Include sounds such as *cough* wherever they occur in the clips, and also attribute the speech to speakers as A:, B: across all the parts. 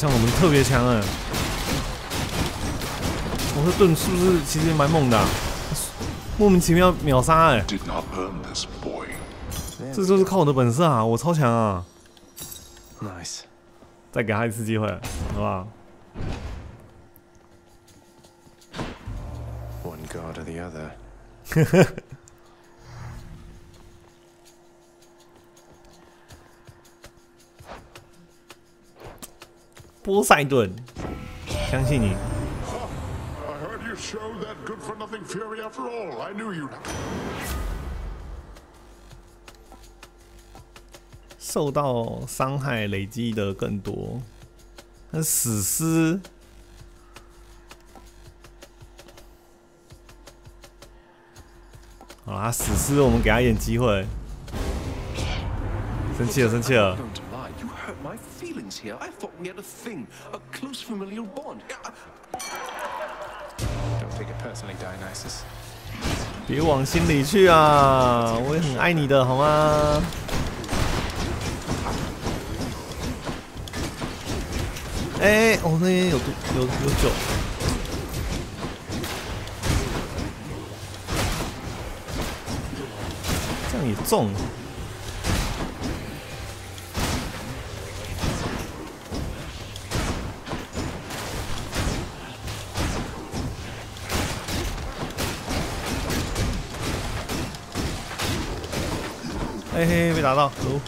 A: 像我们特别强哎。我说盾是不是其实蛮猛的？莫名其妙秒杀哎！这就是靠我的本事啊！我超强啊
B: ！Nice，
A: 再给他一次机会，好不好
B: ？One guard or the other。*laughs*
A: 波塞顿，相信你。受到伤害累积的更多，那死尸。好啦，死尸，我们给他一点机会。生气了，生气了。别往心里去啊！我也很爱你的，好吗？哎，我那边有有有酒，这样也中。嘿，被打到，走！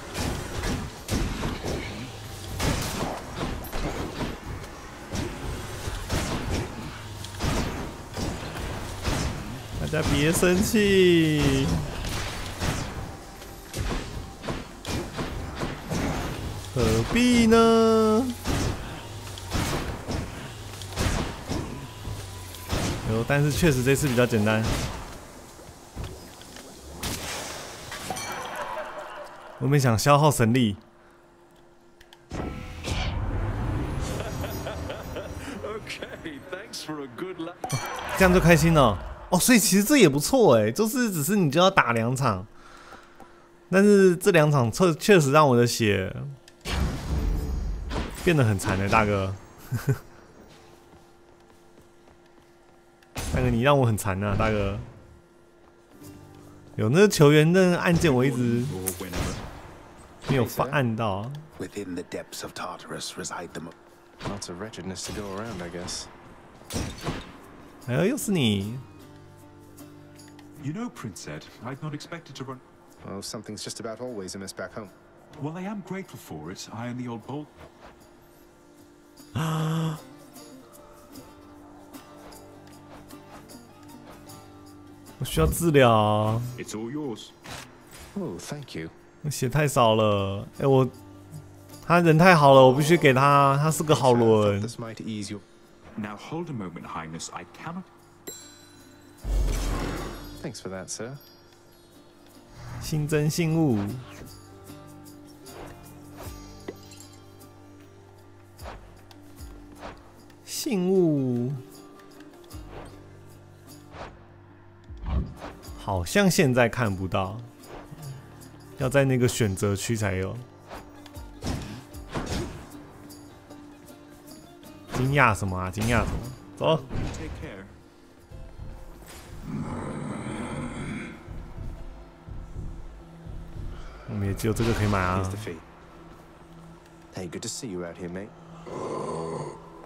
A: 大家别生气，何必呢？有，但是确实这次比较简单。我们想消耗神力，这样就开心了哦。所以其实这也不错哎，就是只是你就要打两场，但是这两场确确实让我的血变得很残的，大哥。*laughs* 大哥，你让我很残啊，大哥。有那个球员的按键，我一直。没有发按到。Within the depths of Tartarus reside the
B: lots of wretchedness to go around, I guess.
A: 哎呀，又是你。
C: You know, Prince Ed, I'd not expected to run.
B: Well, something's just about always a miss back home.
C: Well, I am grateful for it. I am the old bull. *gasps*
A: 我需要治疗。
C: It's all yours.
B: Oh, thank you.
A: 血太少了，哎，我他人太好了，我必须给他，他是个好人。
C: Now hold a moment, Highness. I cannot.
B: Thanks for that, sir.
A: 新增信物，信物，好像现在看不到。要在那个选择区才有。惊讶什么啊？惊讶什么？走。我们也只有这个可以买啊。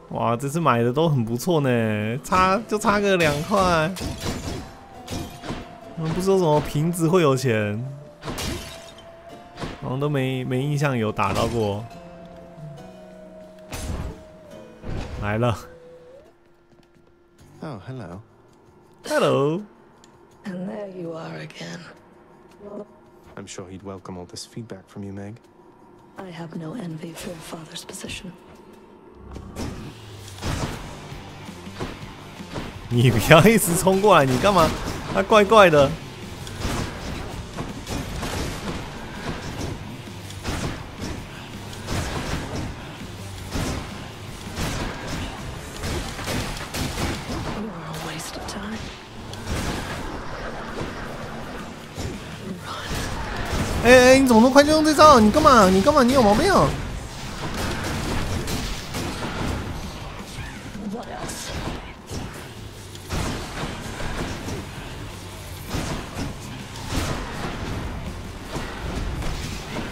A: 哇，这次买的都很不错呢，差就差个两块。我们不说什么瓶子会有钱。好像都没没印象有打到过，来了。
B: Oh, hello.
A: Hello.
D: And there you are again.
B: I'm sure he'd welcome all this feedback from you, Meg.
D: I have no envy for your father's position.
A: 你不要一直冲过来，你干嘛？他怪怪的。这招你干嘛？你干嘛？你有毛病？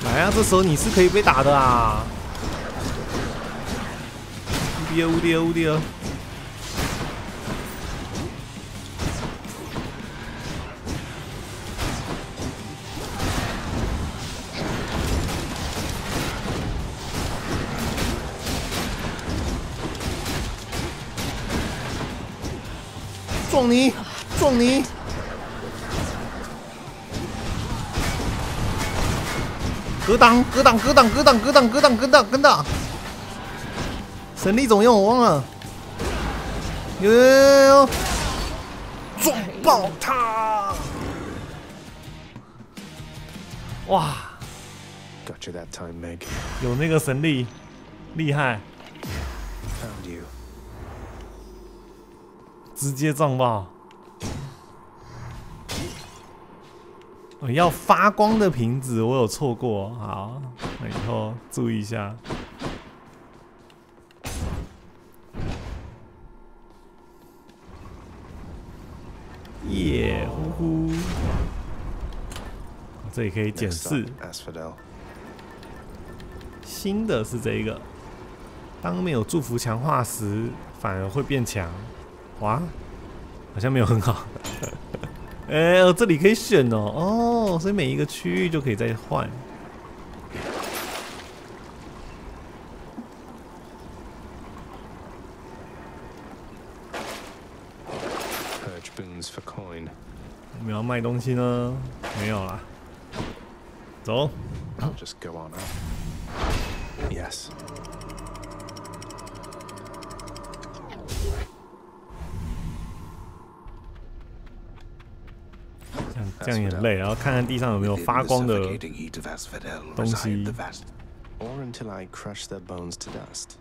A: 来呀这时候你是可以被打的啊。无敌无敌无敌撞你，撞你！格挡，格挡，格挡，格挡，格挡，格挡，格挡，格挡！神力怎么用？我忘了。有有有有！撞爆他！哇
B: ，Got you that time, Meg.
A: 有那个神力，厉害
B: ，Found you.
A: 直接撞爆。我，要发光的瓶子，我有错过。好，那以后注意一下。耶呼呼！这里可以检视.新的是这一个，当没有祝福强化时，反而会变强。哇，好像没有很好。*laughs* 哎、哦这里可以选哦，哦，所以每一个区域就可以再换。
B: Purge boons for coin.
A: 我们要卖东西呢？没有啦。走
B: ，I'll just go on up. Yes.
A: 这样也很累，然后看看地上有没有发光的
E: Within the suffocating heat of Asphodel
A: 东西。
E: reside the vast
B: Or until I crush their bones to dust.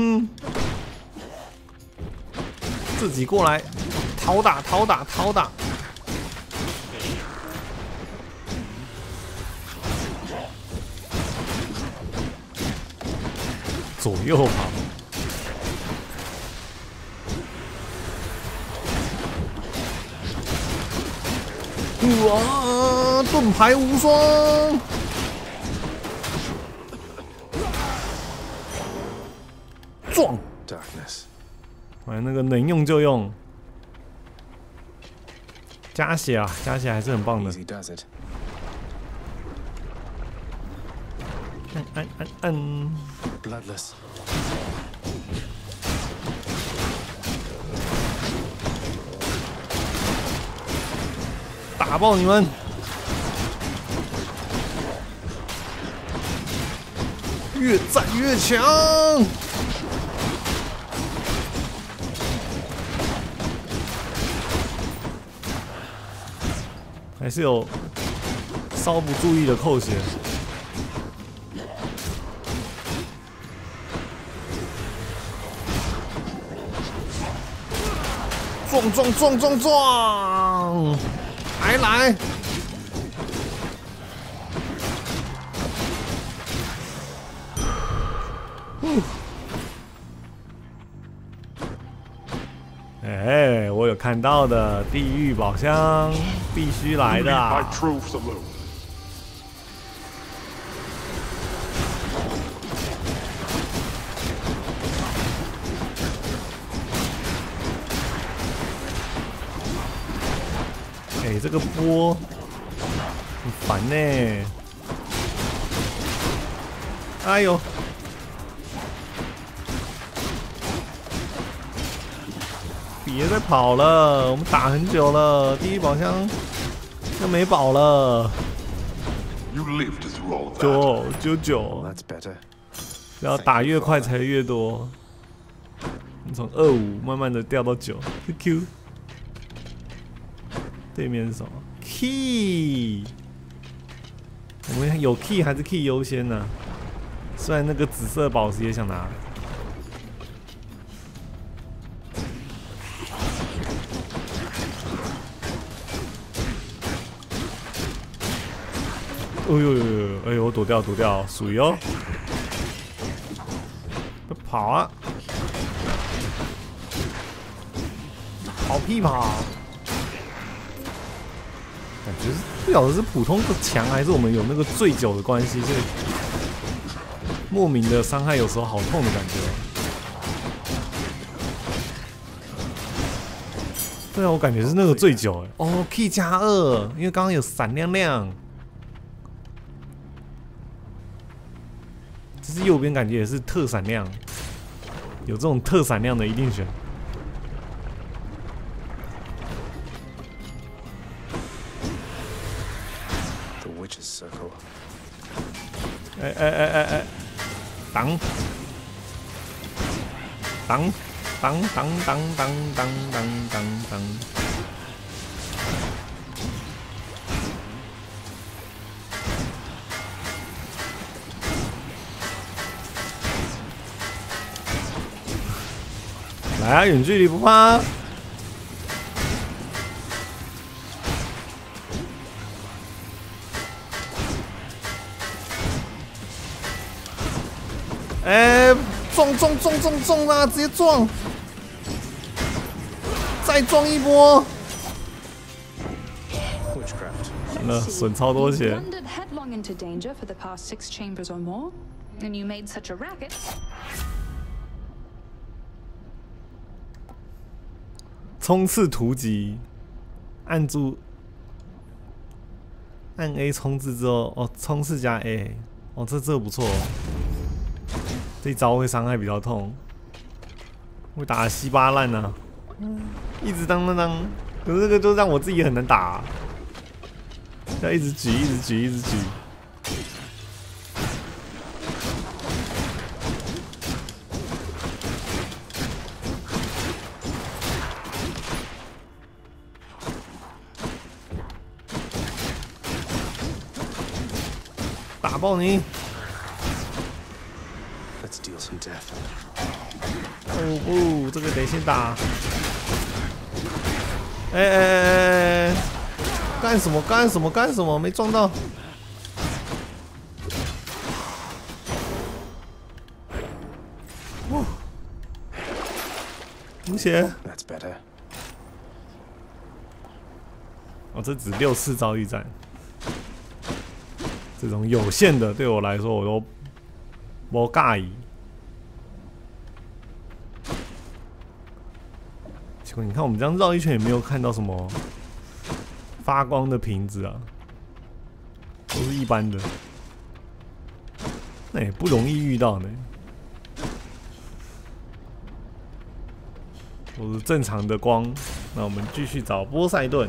A: 嗯，自己过来，逃打，逃打，逃打。左右跑。哇！盾牌无双，哎，那个能用就用，加血啊，加血还是很棒的。按按按按
B: ，Bloodless.
A: 打爆你们！越战越强！还是有稍不注意的扣血。撞撞撞撞撞！来来！哎，我有看到的地狱宝箱，必须来的.哎、这个波很烦呢、哎呦！别再跑了，我们打很久了，第一宝箱要没宝了.九九九.然后打越快才越多，你从二五慢慢的掉到九，QQ。对面是什么？Key。我们有 Key 还是 Key 优先呢、虽然那个紫色宝石也想拿。哎呦呦呦！哎呦，我躲掉躲掉，水哦。跑啊！跑屁跑！感觉是不晓得是普通的强，还是我们有那个醉酒的关系，所以莫名的伤害有时候好痛的感觉。对啊，我感觉是那个醉酒哎。哦，K 加二，因为刚刚有闪亮亮。右边感觉也是特闪亮，有这种特闪亮的一定选。
B: The witch's circle.
A: 哎哎哎哎哎，挡，挡，挡挡挡挡挡挡挡挡。来啊，远距离不怕。哎，撞撞撞撞撞啊！直接撞，再撞一波。
B: Witchcraft.
A: 完了，损超多
E: You
A: 冲刺突击，按住按 A 冲刺之后，哦，冲刺加 A，哦，这这不错、这一招会伤害比较痛，会打稀巴烂呢、一直当当当，可是这个就让我自己很难打、要一直举，一直举，一直举。打爆你
B: deal some death.
A: 哦不，这个得先打。哎哎哎哎哎！干什么？干什么？干什么？没撞到。哦，补血。
B: That's better.
A: 哦，这只六次遭遇战，这种有限的对我来说我都不介意。结果你看我们这样绕一圈也没有看到什么发光的瓶子啊，都是一般的，那也不容易遇到呢。都是正常的光，那我们继续找波塞顿。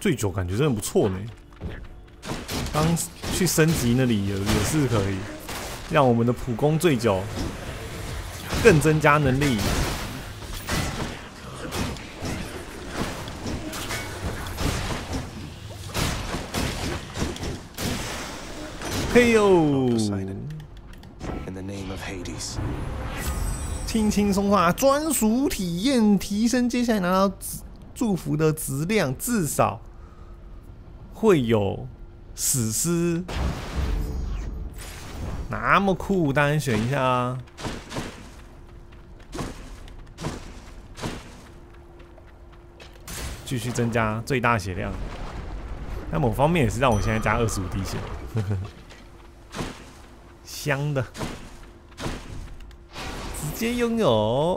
A: 醉酒感觉真的不错呢。刚去升级那里也也是可以，让我们的普攻醉酒更增加能力。嘿呦，轻轻松化，专属体验提升，接下来拿到祝福的质量至少会有史诗，那么酷，当然选一下啊。继续增加最大血量，那某方面也是让我现在加二十五滴血，*laughs* 香的，直接拥有。